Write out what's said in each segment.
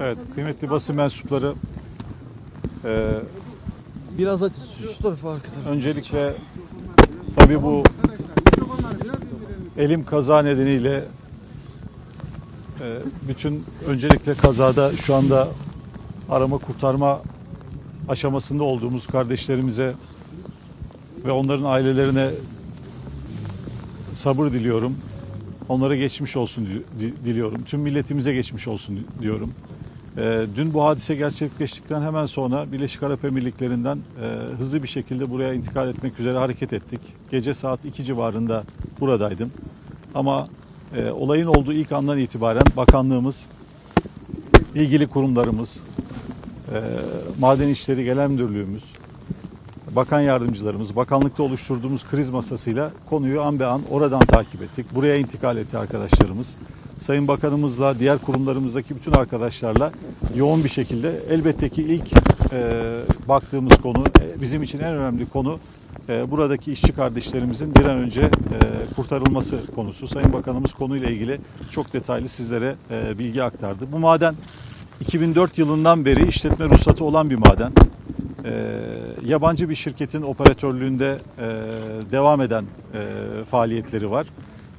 Evet, kıymetli basın mensupları, e, Biraz aç şu tarafa arka tarafa. öncelikle tabii bu elim kaza nedeniyle e, bütün öncelikle kazada şu anda arama kurtarma aşamasında olduğumuz kardeşlerimize ve onların ailelerine sabır diliyorum. Onlara geçmiş olsun di- di- diliyorum. Tüm milletimize geçmiş olsun di- diyorum. Ee, dün bu hadise gerçekleştikten hemen sonra Birleşik Arap Emirlikleri'nden e, hızlı bir şekilde buraya intikal etmek üzere hareket ettik. Gece saat 2 civarında buradaydım. Ama e, olayın olduğu ilk andan itibaren bakanlığımız, ilgili kurumlarımız, e, Maden İşleri Genel Müdürlüğümüz, bakan yardımcılarımız, bakanlıkta oluşturduğumuz kriz masasıyla konuyu an be an oradan takip ettik. Buraya intikal etti arkadaşlarımız. Sayın Bakanımızla, diğer kurumlarımızdaki bütün arkadaşlarla yoğun bir şekilde elbette ki ilk e, baktığımız konu, e, bizim için en önemli konu e, buradaki işçi kardeşlerimizin bir an önce e, kurtarılması konusu. Sayın Bakanımız konuyla ilgili çok detaylı sizlere e, bilgi aktardı. Bu maden 2004 yılından beri işletme ruhsatı olan bir maden. Ee, yabancı bir şirketin operatörlüğünde e, devam eden e, faaliyetleri var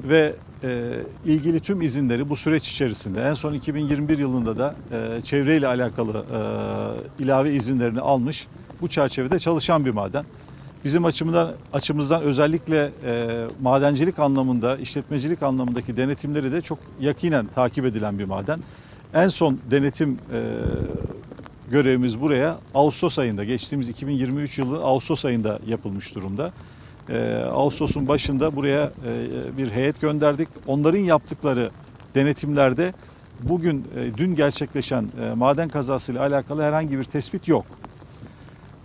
ve e, ilgili tüm izinleri bu süreç içerisinde en son 2021 yılında da e, çevreyle alakalı e, ilave izinlerini almış bu çerçevede çalışan bir maden. Bizim açımızdan, açımızdan özellikle e, madencilik anlamında, işletmecilik anlamındaki denetimleri de çok yakinen takip edilen bir maden. En son denetim e, görevimiz buraya Ağustos ayında, geçtiğimiz 2023 yılı Ağustos ayında yapılmış durumda. Ee, Ağustos'un başında buraya e, bir heyet gönderdik. Onların yaptıkları denetimlerde bugün, e, dün gerçekleşen e, maden kazasıyla alakalı herhangi bir tespit yok.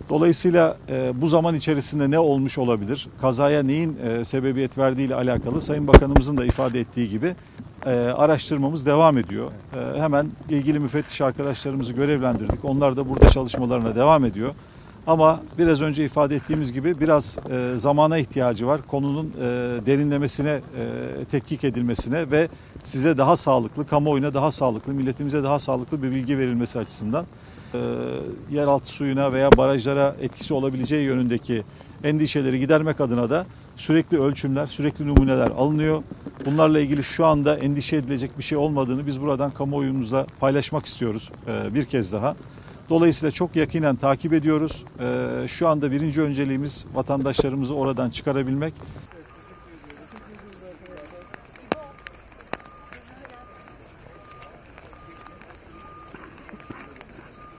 Dolayısıyla e, bu zaman içerisinde ne olmuş olabilir? Kazaya neyin e, sebebiyet verdiği ile alakalı Sayın Bakanımızın da ifade ettiği gibi e, araştırmamız devam ediyor. E, hemen ilgili müfettiş arkadaşlarımızı görevlendirdik. Onlar da burada çalışmalarına devam ediyor. Ama biraz önce ifade ettiğimiz gibi biraz e, zamana ihtiyacı var. Konunun e, derinlemesine, e, tetkik edilmesine ve size daha sağlıklı, kamuoyuna daha sağlıklı, milletimize daha sağlıklı bir bilgi verilmesi açısından yeraltı suyuna veya barajlara etkisi olabileceği yönündeki endişeleri gidermek adına da sürekli ölçümler, sürekli numuneler alınıyor. Bunlarla ilgili şu anda endişe edilecek bir şey olmadığını biz buradan kamuoyumuzla paylaşmak istiyoruz e, bir kez daha. Dolayısıyla çok yakinen takip ediyoruz. E, Şu anda birinci önceliğimiz vatandaşlarımızı oradan çıkarabilmek.